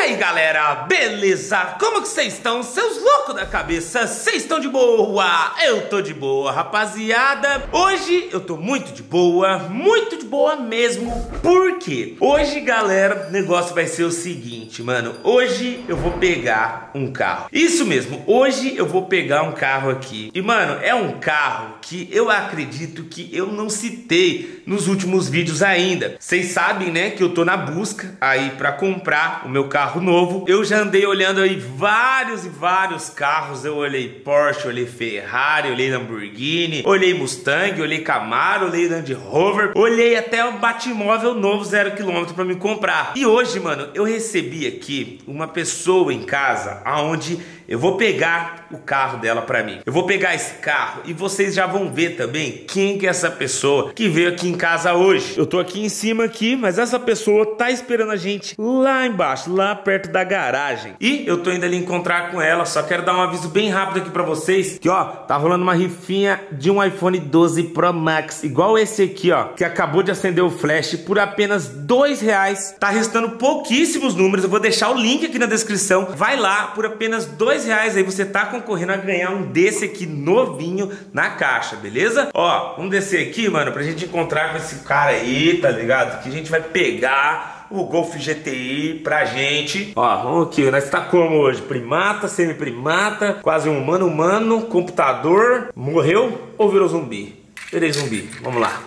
aí galera, beleza? Como que vocês estão? Seus loucos da cabeça, vocês estão de boa? Eu tô de boa, rapaziada Hoje eu tô muito de boa, muito de boa mesmo Por quê? Hoje galera, o negócio vai ser o seguinte, mano Hoje eu vou pegar um carro Isso mesmo, hoje eu vou pegar um carro aqui E mano, é um carro que eu acredito que eu não citei nos últimos vídeos ainda Vocês sabem né, que eu tô na busca aí pra comprar o meu carro novo. Eu já andei olhando aí vários e vários carros. Eu olhei Porsche, olhei Ferrari, olhei Lamborghini, olhei Mustang, olhei Camaro, olhei Land Rover, olhei até o Batmóvel novo zero quilômetro para me comprar. E hoje, mano, eu recebi aqui uma pessoa em casa aonde eu vou pegar o carro dela para mim. Eu vou pegar esse carro e vocês já vão ver também quem que é essa pessoa que veio aqui em casa hoje. Eu tô aqui em cima aqui, mas essa pessoa tá esperando a gente lá embaixo, lá perto da garagem. E eu tô indo ali encontrar com ela, só quero dar um aviso bem rápido aqui para vocês, que ó, tá rolando uma rifinha de um iPhone 12 Pro Max, igual esse aqui, ó, que acabou de acender o flash por apenas dois reais. Tá restando pouquíssimos números, eu vou deixar o link aqui na descrição. Vai lá por apenas dois dois reais aí você tá concorrendo a ganhar um desse aqui novinho na caixa, beleza? Ó, vamos descer aqui, mano, pra gente encontrar com esse cara aí, tá ligado? Que a gente vai pegar o Golf GTI pra gente. Ó, vamos aqui, nós tá como hoje? Primata, semi-primata, quase um humano, humano, computador, morreu ou virou zumbi? Virei zumbi, vamos lá.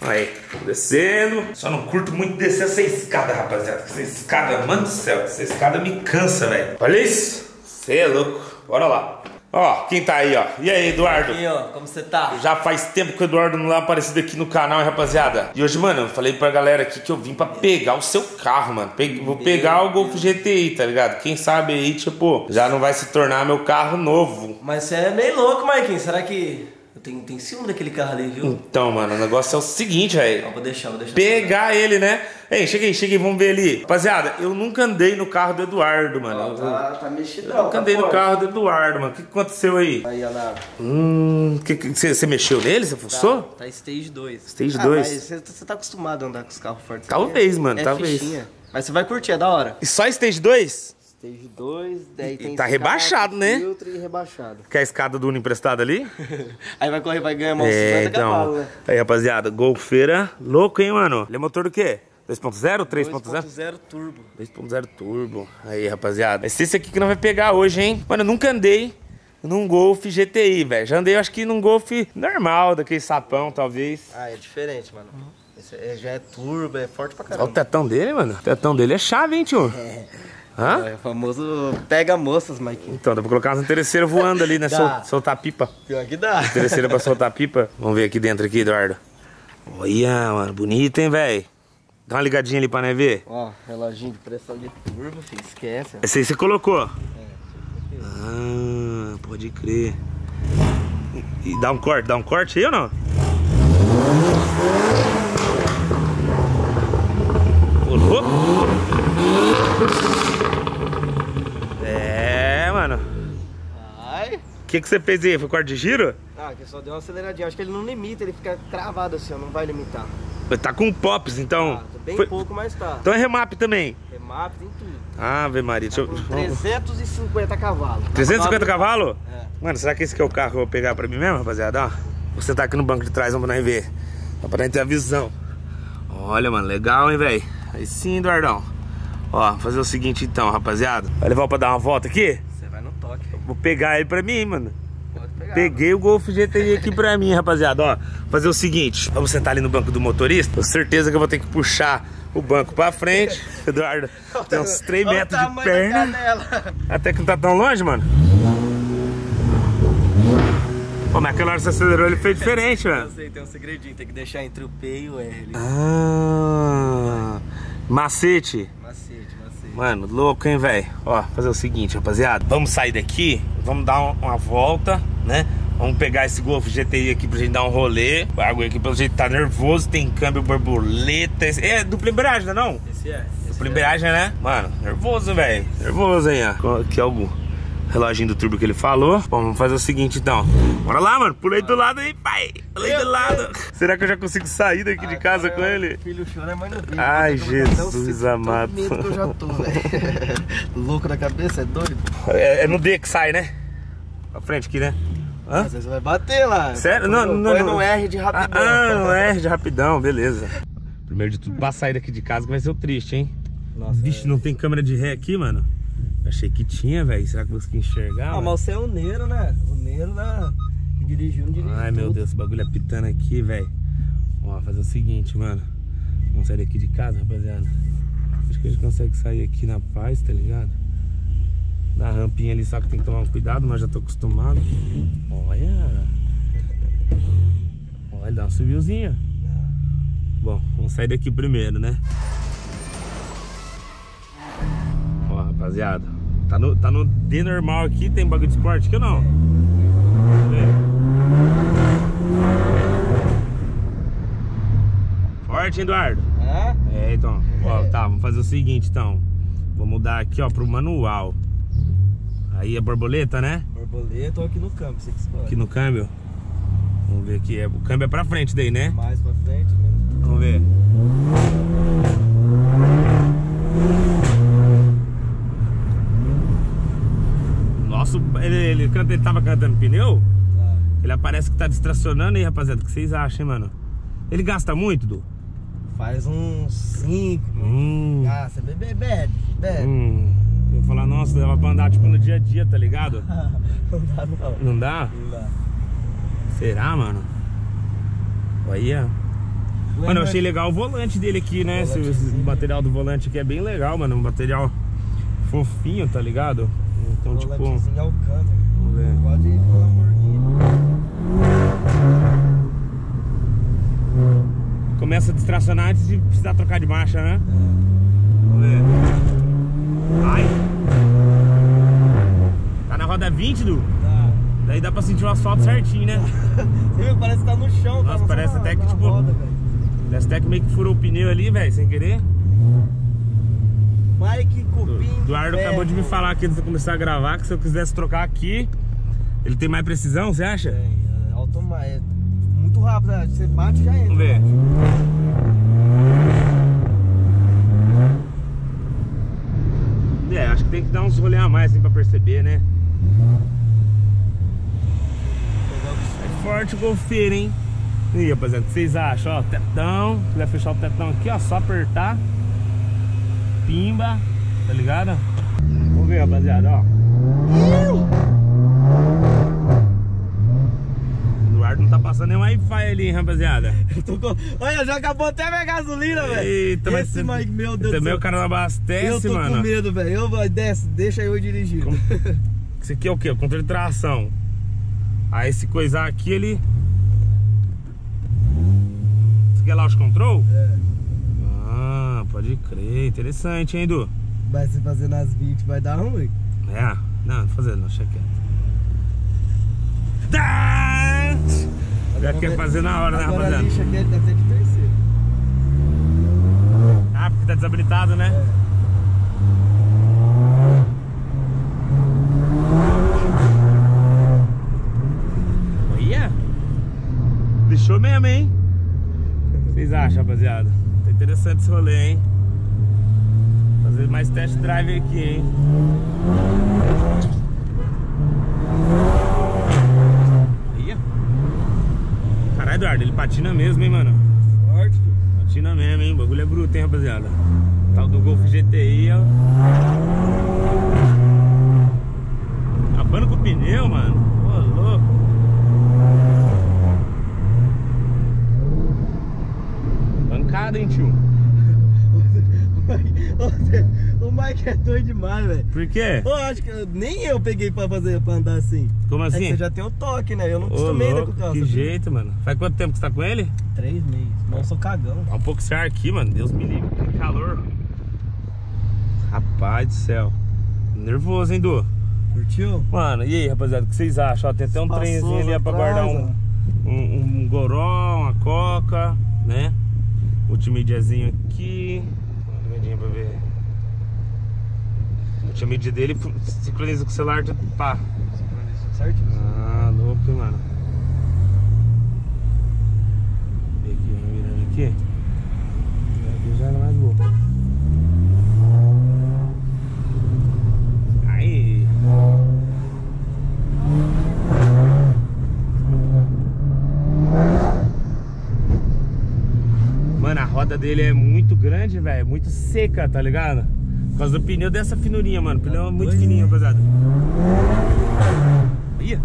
Aí, descendo. Só não curto muito descer essa escada, rapaziada. Essa escada, mano do céu, essa escada me cansa, velho. Olha isso. Você é louco. Bora lá. Ó, quem tá aí, ó. E aí, Eduardo? E aí, ó, como você tá? Já faz tempo que o Eduardo não é aparecido aqui no canal, hein, rapaziada. E hoje, mano, eu falei pra galera aqui que eu vim pra pegar o seu carro, mano. Pe vou pegar o Golf GTI, tá ligado? Quem sabe aí, tipo, já não vai se tornar meu carro novo. Mas você é meio louco, Marquinhos. Será que eu tenho, tenho ciúme daquele carro ali, viu? Então, mano, o negócio é o seguinte, velho. Vou deixar, vou deixar. Pegar ele, né? Ei, cheguei, cheguei, vamos ver ali. Rapaziada, eu nunca andei no carro do Eduardo, mano. tá, tá mexido. Eu nunca tá andei no forte. carro do Eduardo, mano. O que aconteceu aí? Aí, olha lá. Hum, você, mexeu nele? Você fuçou? Tá, tá stage 2. Stage ah, 2? Mas você, tá acostumado a andar com os carros fortes. Talvez, aqui. mano, é talvez. fichinha. Mas você vai curtir, é da hora. E só Stage 2? Stage 2, daí tem. tá escada, rebaixado, né? Filtro e rebaixado. Quer a escada do Uno emprestado ali? Aí vai correr, vai ganhar mais é, 50 então. cavalos, né? Aí, rapaziada, Golfeira. Louco, hein, mano? Ele é motor do quê? 2.0? 3.0? 2.0 turbo. 2.0 turbo. Aí, rapaziada. Esse esse aqui que nós vai pegar hoje, hein? Mano, eu nunca andei num Golf GTI, velho. Já andei, acho que num Golf normal, daquele sapão, talvez. Ah, é diferente, mano. Esse é- já é turbo, é forte pra Olha o caramba. tetão dele, mano. O tetão dele é chave, hein, tio? Hã? É o famoso pega moças, Mike. Então, dá pra colocar umas interesseiras voando ali, né? Sol- soltar pipa. Pior que dá. Interesseira pra soltar pipa. Vamos ver aqui dentro aqui, Eduardo. Olha, mano, bonito, hein, velho? Dá uma ligadinha ali pra nós ver. Ó, reloginho de pressão de turbo, filho, esquece. ó. Esse aí você colocou? Ah, pode crer. E dá um corte, dá um corte aí ou não? Colou? É, mano. Ai. O que, que você fez aí? Foi corte de giro? Ah, que só deu uma aceleradinha. Acho que ele não limita, ele fica travado assim, ó, não vai limitar. Tá com pops, então. Ah, tá bem Foi- pouco, mas tá. Então é remap também. Remap, tem tudo. Ave Maria, deixa eu... Com 350 cavalos. Dá pra 350 dar uma- cavalos? É. Mano, será que esse que é o carro que eu vou pegar pra mim mesmo, rapaziada? Ó, vou sentar aqui no banco de trás, vamos nós ver. Só pra nós ter a visão. Olha, mano, legal, hein, velho? Aí sim, Eduardão. Ó, fazer o seguinte então, rapaziada. Vai levar pra dar uma volta aqui? Você vai no toque. Vou pegar ele pra mim, mano. Pegar. Peguei o Golf GTI aqui pra mim, rapaziada. Ó, fazer o seguinte: vamos sentar ali no banco do motorista. Com certeza que eu vou ter que puxar o banco pra frente. Eduardo, tem uns 3 Olha o metros de perna. Até que não tá tão longe, mano. Pô, mas aquela hora que você acelerou, ele fez diferente, Eu mano. sei, tem um segredinho, tem que deixar entre o P e o R. Ah, macete. Mano, louco, hein, velho? Ó, fazer o seguinte, rapaziada. Vamos sair daqui, vamos dar um- uma volta, né? Vamos pegar esse Golf GTI aqui pra gente dar um rolê. O bagulho aqui pelo jeito tá nervoso, tem câmbio borboleta. Esse- É dupla embreagem, não é não? Esse é. Esse Dupla é. embreagem, né? Mano, nervoso, velho. Nervoso, hein, ó. Aqui é o reloginho do turbo que ele falou. Bom, vamos fazer o seguinte então. Bora lá, mano. Pulei do lado aí, pai. Pulei do lado. Será que eu já consigo sair daqui de casa com ele? Filho chora, mas não vê. Ai, Jesus amado. medo que eu já tô, velho. Louco da cabeça, é doido? É, é no D que sai, né? Pra frente aqui, né? Hã? Às vezes vai bater lá. Sério? Não, não, não. no R de Ah, rapidão. ah, no R de rapidão, beleza. Primeiro de tudo, pra sair daqui de casa que vai ser o triste, hein? Nossa, Vixe, não tem câmera de ré aqui, mano? Achei que tinha, velho. Será que eu consegui enxergar? Ah, mas você é o Neiro, né? O Neiro da... que dirigiu, não dirigiu Ai, meu tudo. Deus, esse bagulho apitando aqui, velho. Ó, fazer o seguinte, mano. Vamos sair daqui de casa, rapaziada. Acho que a gente consegue sair aqui na paz, tá ligado? Na rampinha ali, só que tem que tomar um cuidado, mas já tô acostumado. Olha. Olha, dá um subiuzinho. Bom, vamos sair daqui primeiro, né? Ó, rapaziada. Tá no, tá no D normal aqui, tem bagulho de esporte aqui ou não? Forte, Eduardo? É? É, então. Ó, tá, vamos fazer o seguinte, então. Vou mudar aqui, ó, pro manual. Aí é borboleta, né? Borboleta ou aqui no câmbio, você que escolhe. Aqui no câmbio. Vamos ver aqui. É, o câmbio é pra frente daí, né? Mais pra frente, né? Vamos ver. Nossa, ele, ele, canta, ele tava cantando pneu? Tá. Ele aparece que tá distracionando aí, rapaziada. O que vocês acham, hein, mano? Ele gasta muito, Du? Faz uns 5. Hum. Você bebe, bebe, bebe. Hum. Eu ia falar, nossa, dava pra andar tipo no dia a dia, tá ligado? não dá não. Não dá? Não dá. Será, mano? Olha. Mano, eu achei legal o volante dele aqui, né? Esse, esse material do volante aqui é bem legal, mano. Um material fofinho, tá ligado? Então, tipo. Volantezinho Alcântara. Vamos ver. Pode ir pro Lamborghini. Começa a distracionar antes de precisar trocar de marcha, né? Vamos ver. Ai! Tá na roda 20, Du? Tá. Daí dá pra sentir o asfalto certinho, né? Você viu? Parece que tá no chão. Nossa, tá parece na- até que, na tipo, roda. Parece até que meio que furou o pneu ali, velho, sem querer. Mike Cupim. Eduardo acabou de me falar aqui antes de começar a gravar que se eu quisesse trocar aqui, ele tem mais precisão, você acha? Tem, é é muito rápido, né? você bate e já entra. Vamos ver. É, acho que tem que dar uns rolê a mais assim pra perceber, né? É forte o golfeiro, hein? E aí, rapaziada, o que vocês acham? Ó, tetão. Se quiser fechar o tetão aqui, ó, só apertar. Pimba, tá ligado? Vamos ver, rapaziada, ó. O Eduardo não tá passando nenhum Wi-Fi ali, hein, rapaziada. Eu com- Olha, já acabou até a minha gasolina, velho. Eita, mas Esse Mike, meu Deus Também o cara não Eu abastece, tô mano. com medo, velho. Eu vou, desce, deixa eu dirigir. Isso aqui é o quê? O controle de tração. Aí esse coisar aqui, ele... Isso aqui é launch control? É. Pode crer. Interessante, hein, Edu? Mas se fazer nas 20 vai dar ruim. É. Não, não fazer, não, deixa quieto. Tá! Já quer fazer na hora, né, rapaziada? lixa aqui deve ser de terceiro. Ah, porque tá desabilitado, né? É. Olha! Deixou mesmo, hein? O que vocês acham, rapaziada? Tá interessante esse rolê, hein? Fazer mais test drive aqui, hein? Caralho, Eduardo, ele patina mesmo, hein, mano? Forte. Patina mesmo, hein? O bagulho é bruto, hein, rapaziada? Tal do Golf GTI, ó. Acabando com o pneu, mano. Ô, louco. Bancada, hein, tio? O Mike é doido demais, velho. Por quê? Pô, acho que eu- nem eu peguei pra fazer pra andar assim. Como É assim? você já tem o toque, né? Eu não Ô, acostumei ainda com o carro. que jeito, mano. Faz quanto tempo que você tá com ele? Três meses. Não sou cagão. Dá um pouco esse ar aqui, mano. Deus me livre. Que calor. Rapaz do céu. Nervoso, hein, Du? Curtiu? Mano, e aí, rapaziada, o que vocês acham? Ó, tem até um trenzinho ali pra guardar um, um, um goró, uma coca, né? Multimediazinho aqui. Uma medinha pra ver. Bate a medida dele, sincroniza com o celular, tudo pá. Sincroniza certinho. Ah, louco, mano. Vem aqui, virando aqui. Aqui já é mais boa. Aí. Mano, a roda dele é muito grande, velho. Muito seca, tá ligado? Por causa do pneu dessa finurinha, mano. O pneu é muito fininho, rapaziada. Aí.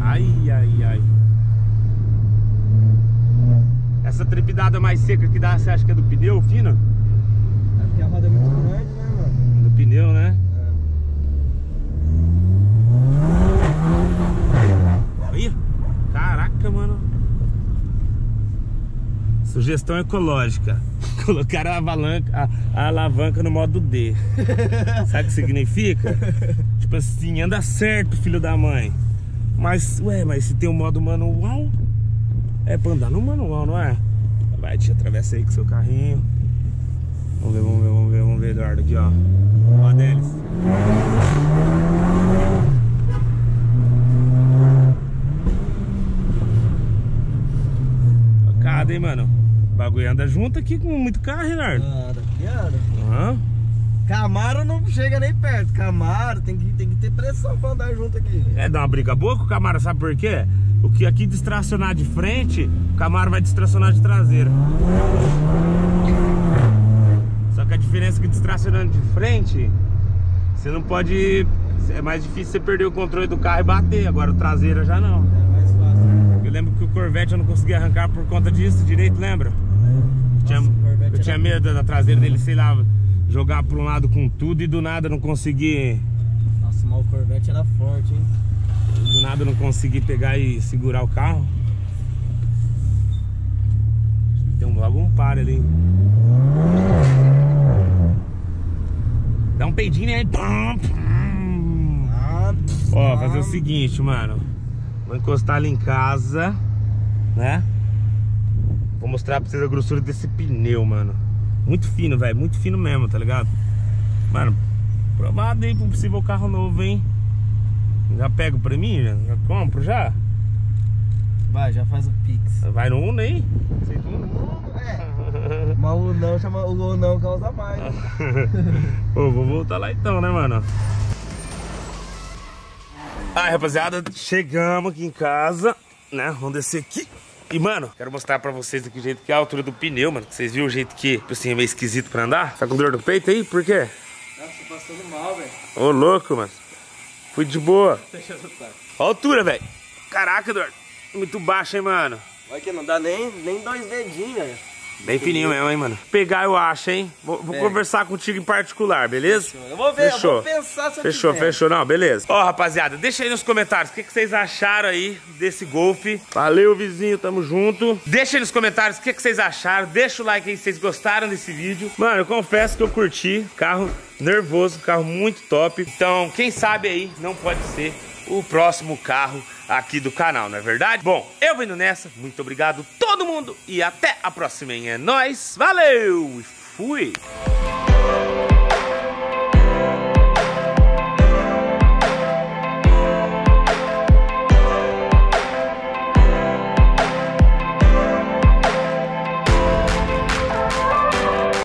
Ai, ai, ai. Essa trepidada mais seca que dá, você acha que é do pneu fino? É porque a roda é muito grande, né, mano? Do pneu, né? Aí. Caraca, mano. Sugestão ecológica. Colocaram a, avalanca, a, a alavanca no modo D. Sabe o que significa? tipo assim, anda certo, filho da mãe. Mas, ué, mas se tem o modo manual, é pra andar no manual, não é? Vai, te atravessa aí com seu carrinho. Vamos ver, vamos ver, vamos ver, vamos ver, Eduardo, aqui, ó. Ó a deles. Hein, mano? O bagulho anda junto aqui com muito carro, Eduardo. Anda, piada. Aham. Camaro não chega nem perto. Camaro tem que, tem que ter pressão pra andar junto aqui. É, dá uma briga boa com o Camaro, sabe por quê? O que aqui distracionar de frente, o Camaro vai distracionar de traseira. Só que a diferença é que distracionando de frente, você não pode. É mais difícil você perder o controle do carro e bater. Agora o traseiro já não. É mais fácil. Eu lembro que o Corvette eu não conseguia arrancar por conta disso, direito, lembra? Eu tinha, eu tinha medo da traseira dele, sei lá, jogar pra um lado com tudo e do nada não conseguir. Nossa, mas o Corvette era forte, hein? Do nada não conseguir pegar e segurar o carro. Tem um, logo um par ali. Dá um peidinho, né? Ó, fazer o seguinte, mano. Vou encostar ali em casa, né? Vou mostrar pra vocês a grossura desse pneu, mano. Muito fino, velho. Muito fino mesmo, tá ligado? Mano, provado aí pra um possível carro novo, hein? Já pego pra mim? Já, já compro já? Vai, já faz o Pix. Vai no Uno aí? Aceita o Uno? É. Mas o não chama. O não causa mais. Pô, vou voltar lá então, né, mano? Ai, rapaziada, chegamos aqui em casa, né? Vamos descer aqui. E, mano, quero mostrar pra vocês aqui o jeito que é a altura do pneu, mano. Vocês viram o jeito que, tipo assim, é meio esquisito pra andar? Tá com dor no peito aí? Por quê? Nossa, tô passando mal, velho. Ô, louco, mano. Fui de boa. Deixa eu. Ó a altura, velho. Caraca, Eduardo. Muito baixo, hein, mano. Olha que não dá nem, nem dois dedinhos, velho. Bem fininho mesmo, hein, mano. Pegar, eu acho, hein. Vou, vou Pega. conversar contigo em particular, beleza? Eu vou ver, Fechou. eu vou pensar se eu Fechou, fechou. Não, beleza. Ó, rapaziada, deixa aí nos comentários o que, que vocês acharam aí desse Golf. Valeu, vizinho, tamo junto. Deixa aí nos comentários o que, que vocês acharam. Deixa o like aí se vocês gostaram desse vídeo. Mano, eu confesso que eu curti. Carro nervoso, carro muito top. Então, quem sabe aí não pode ser o próximo carro aqui do canal, não é verdade? Bom, eu vou indo nessa. Muito obrigado todo mundo e até a próxima, hein? É nóis, valeu e fui!